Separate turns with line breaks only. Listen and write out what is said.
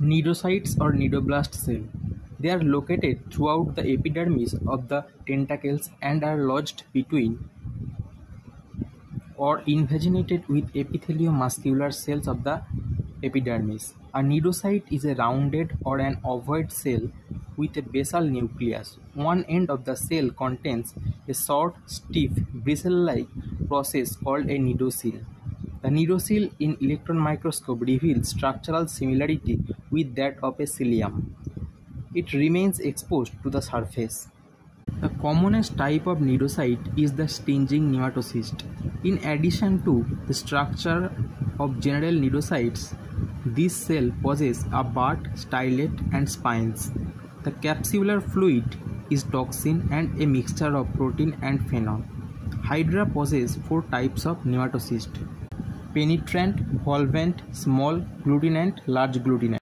Cnidocytes or cnidoblast cell. They are located throughout the epidermis of the tentacles and are lodged between or invaginated with epitheliomuscular cells of the epidermis. A cnidocyte is a rounded or an ovoid cell with a basal nucleus. One end of the cell contains a short, stiff, bristle-like process called a cnidocil. The cnidocil in electron microscope reveals structural similarity with that of a cilium. It remains exposed to the surface. The commonest type of cnidocyte is the stinging nematocyst. In addition to the structure of general cnidocytes, this cell possesses a bud, stylet, and spines. The capsular fluid is toxin and a mixture of protein and phenol. Hydra possesses four types of nematocyst penetrant volvent small glutinant large glutinant